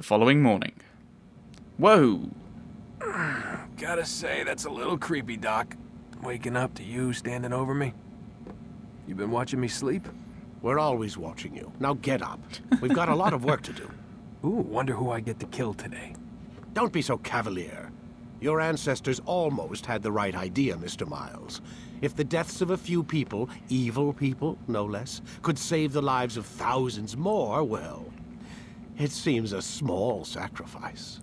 the following morning. Whoa! Gotta say, that's a little creepy, Doc. Waking up to you standing over me. You been watching me sleep? We're always watching you. Now get up. We've got a lot of work to do. Ooh, wonder who I get to kill today. Don't be so cavalier. Your ancestors almost had the right idea, Mr. Miles. If the deaths of a few people, evil people, no less, could save the lives of thousands more, well, it seems a small sacrifice.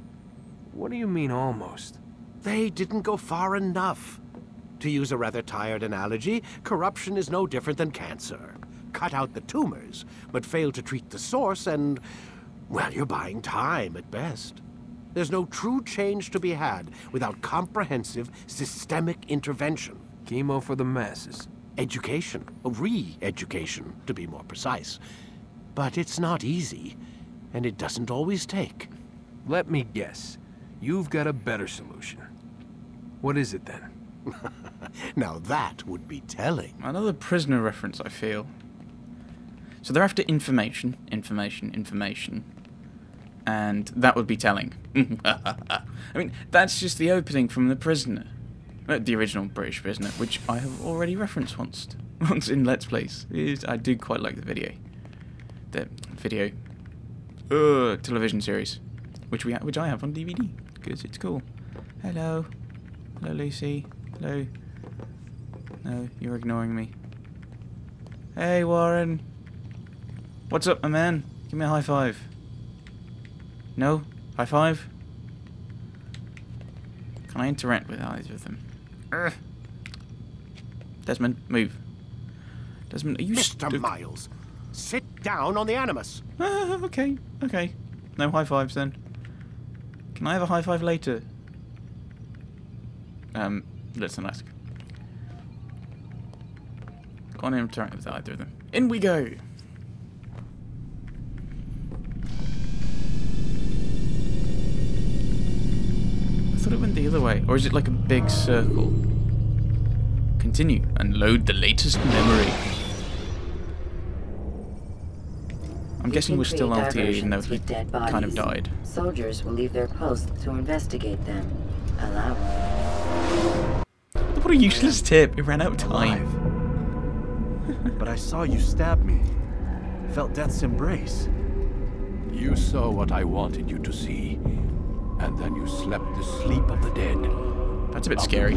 What do you mean, almost? They didn't go far enough. To use a rather tired analogy, corruption is no different than cancer. Cut out the tumors, but fail to treat the source, and, well, you're buying time at best. There's no true change to be had without comprehensive, systemic intervention. Chemo for the masses. Education, re-education, to be more precise. But it's not easy, and it doesn't always take. Let me guess. You've got a better solution. What is it then? now that would be telling. Another prisoner reference, I feel. So they're after information, information, information. And that would be telling. I mean, that's just the opening from The Prisoner. Uh, the original British Prisoner, which I have already referenced once. Once in Let's Plays. I do quite like the video. The video uh, television series. Which we which I have on DVD. Because it's cool. Hello. Hello, Lucy. Hello. No, you're ignoring me. Hey, Warren. What's up, my man? Give me a high five. No? High five? Can I interact with either of them? Urgh. Desmond, move. Desmond, are you Mr. Miles, sit down on the Animus. Ah, okay, okay. No high fives then. Can I have a high five later? Um, let's not ask. And interact with either of them. In we go! I thought it went the other way. Or is it like a big circle? Continue and load the latest memory. I'm guessing we're still LTA even though he kind of died. Soldiers will leave their posts to investigate them. Allow What a useless tip. It ran out of time. but I saw you stab me. Felt death's embrace. You saw what I wanted you to see, and then you slept the sleep of the dead. That's a bit scary.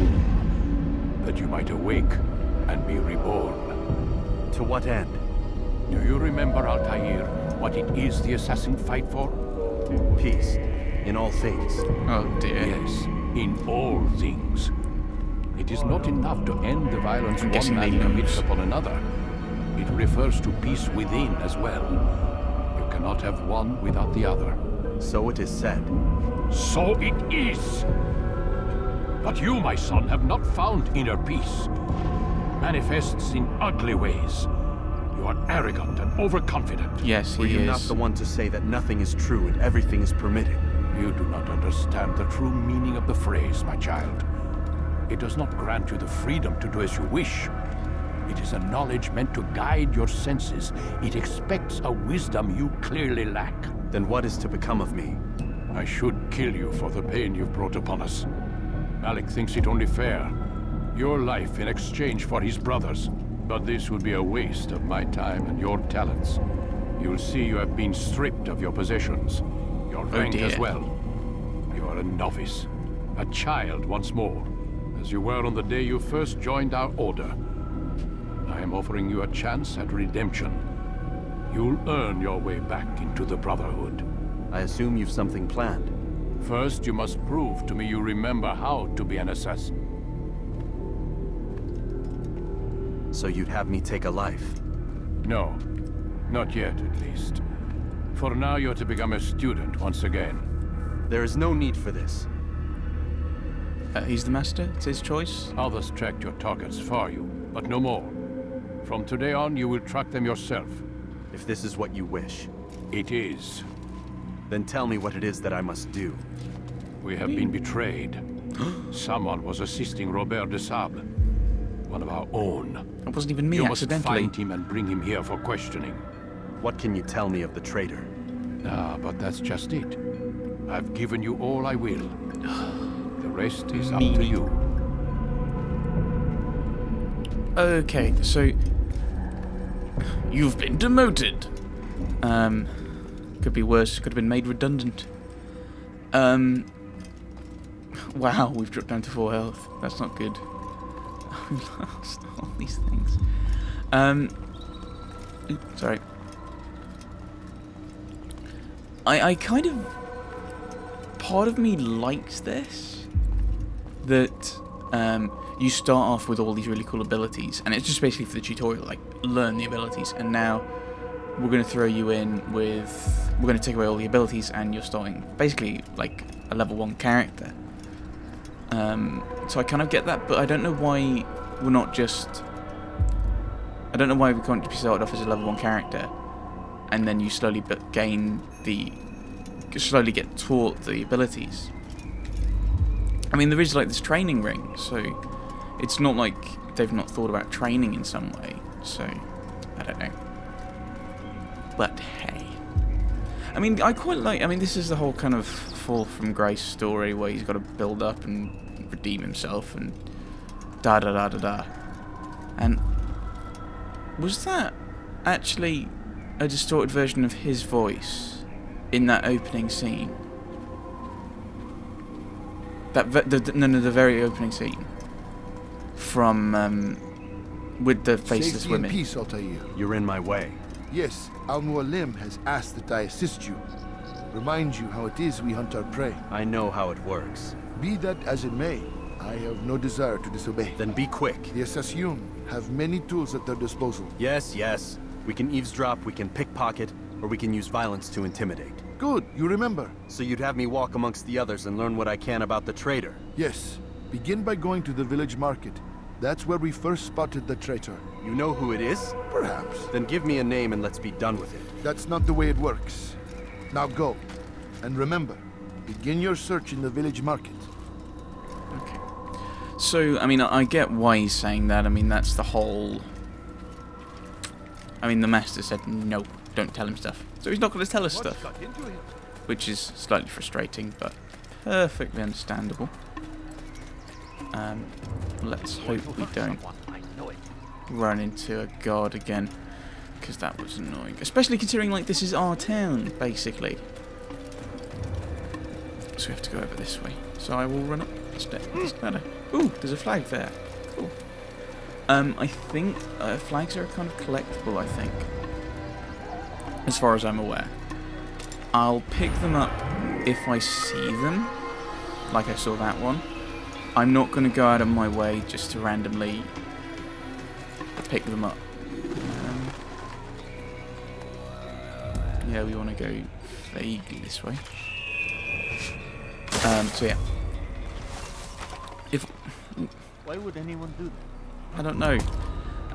That you might awake and be reborn. To what end? Do you remember, Altair, what it is the assassin fight for? Peace. In all things. Oh dear. Yes, in all things. It is not enough to end the violence I'm one man commits upon another. It refers to peace within as well. You cannot have one without the other. So it is said. So it is! But you, my son, have not found inner peace. Manifests in ugly ways. You are arrogant and overconfident. Yes, Were he you is. not the one to say that nothing is true and everything is permitted? You do not understand the true meaning of the phrase, my child. It does not grant you the freedom to do as you wish. It is a knowledge meant to guide your senses. It expects a wisdom you clearly lack. Then what is to become of me? I should kill you for the pain you've brought upon us. Malik thinks it only fair. Your life in exchange for his brother's. But this would be a waste of my time and your talents. You'll see you have been stripped of your possessions. Your oh, rank as well. You are a novice. A child once more. As you were on the day you first joined our order. I am offering you a chance at redemption. You'll earn your way back into the Brotherhood. I assume you've something planned. First, you must prove to me you remember how to be an assassin. So you'd have me take a life. No, not yet, at least. For now, you're to become a student once again. There is no need for this. Uh, he's the master. It's his choice. Others tracked your targets for you, but no more. From today on, you will track them yourself. If this is what you wish, It is. then tell me what it is that I must do. We have been betrayed. Someone was assisting Robert de Sable, one of our own. It wasn't even me you must accidentally. find him and bring him here for questioning. What can you tell me of the traitor? Ah, but that's just it. I've given you all I will. The rest is up to you. Okay, so you've been demoted. Um, could be worse. Could have been made redundant. Um, wow, we've dropped down to four health. That's not good. Lost all these things. Um, oop, sorry. I I kind of part of me likes this that um, you start off with all these really cool abilities, and it's just basically for the tutorial, like learn the abilities, and now we're going to throw you in with we're going to take away all the abilities, and you're starting basically like a level one character. Um, so I kind of get that, but I don't know why we're not just. I don't know why we can't be started off as a level one character, and then you slowly but gain the, slowly get taught the abilities. I mean, there is like this training ring, so it's not like they've not thought about training in some way. So I don't know. But hey, I mean, I quite like. I mean, this is the whole kind of fall from grace story where he's got to build up and redeem himself and da da da da da. And was that actually a distorted version of his voice in that opening scene? That ve- the, the, no no the very opening scene from um, with the faceless Safety women. and peace, Altair. You're in my way. Yes, Al Mualim has asked that I assist you. Remind you how it is we hunt our prey. I know how it works. Be that as it may, I have no desire to disobey. Then be quick. The Assassin have many tools at their disposal. Yes, yes. We can eavesdrop, we can pickpocket, or we can use violence to intimidate. Good, you remember. So you'd have me walk amongst the others and learn what I can about the traitor. Yes, begin by going to the village market. That's where we first spotted the traitor. You know who it is? Perhaps. Then give me a name and let's be done with it. That's not the way it works. Now go. And remember, begin your search in the village market. So, I mean, I I get why he's saying that. I mean, that's the whole. I mean, the master said no, don't tell him stuff. So he's not going to tell us stuff. Which is slightly frustrating, but perfectly understandable. Um, let's hope we don't run into a guard again. Because that was annoying. Especially considering, like, this is our town, basically. So we have to go over this way. So I will run up this, this ladder. Ooh, there's a flag there. Cool. Um, I think uh, flags are kind of collectible. I think, as far as I'm aware. I'll pick them up if I see them, like I saw that one. I'm not going to go out of my way just to randomly pick them up. Um, yeah, we want to go vaguely this way. Um, so yeah. If Why would anyone do that? I don't know.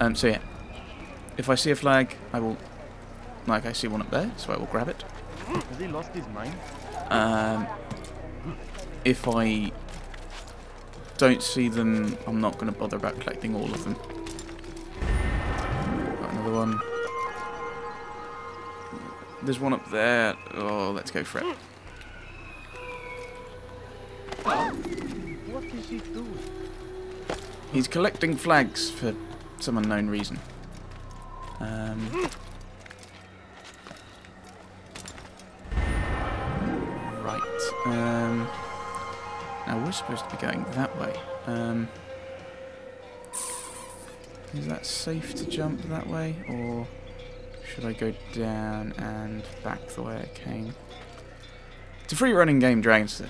Um, so yeah. If I see a flag, I will. Like I see one up there, so I will grab it. Has he lost his mind? Um, if I don't see them, I'm not going to bother about collecting all of them. Got another one. There's one up there. Oh, let's go for it. What is he doing? He's collecting flags for some unknown reason. Um, right. Um, now we're supposed to be going that way. Um, is that safe to jump that way, or should I go down and back the way I came? It's a free-running game, Dragonster.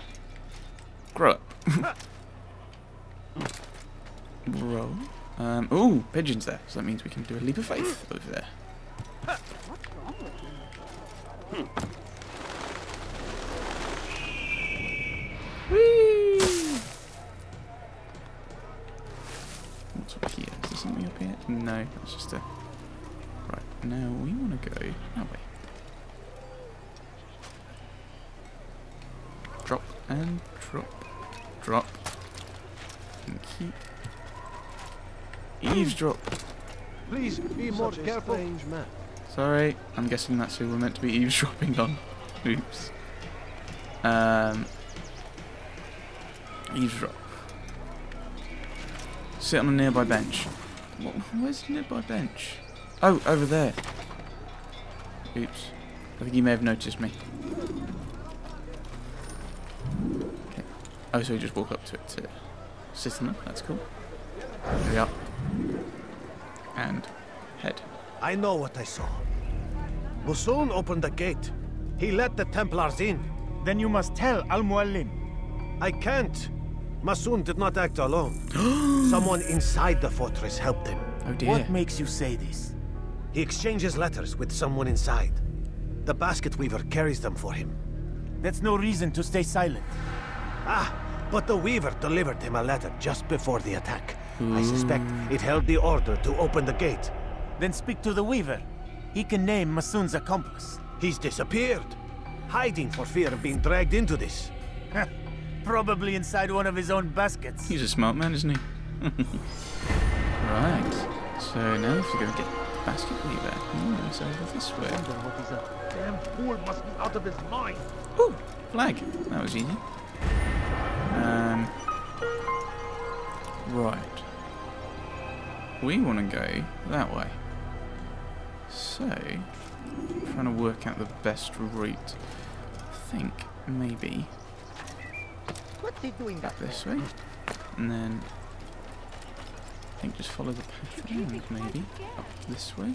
Roll. Um, ooh, pigeons there. So that means we can do a leap of faith over there. What's up here? Is there something up here? No, that's just a. Right, now we want to go that way. Drop and drop. Drop. And keep. Eavesdrop. Please be more careful. Sorry, I'm guessing that's who we're meant to be eavesdropping on. Oops. Um, eavesdrop. Sit on a nearby bench. What, where's the nearby bench? Oh, over there. Oops. I think you may have noticed me. Oh, so you just walk up to it to sit in it. That's cool. There we are. And head. I know what I saw. Masun opened the gate. He let the Templars in. Then you must tell Al Mualim. I can't. Masun did not act alone. Someone inside the fortress helped him. Oh dear. What makes you say this? He exchanges letters with someone inside. The basket weaver carries them for him. That's no reason to stay silent. Ah, but the weaver delivered him a letter just before the attack. I suspect it held the order to open the gate. Then speak to the Weaver. He can name Masun's accomplice. He's disappeared, hiding for fear of being dragged into this. Probably inside one of his own baskets. He's a smart man, isn't he? right. So now if we go get basket weaver, hmm, it's over this way. What is a damn fool must be out of his mind. Ooh, flag. That was easy. Um. Right. We want to go that way. So, trying to work out the best route. I think maybe What's he doing back this way, and then I think just follow the path around maybe up this way.